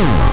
Boom.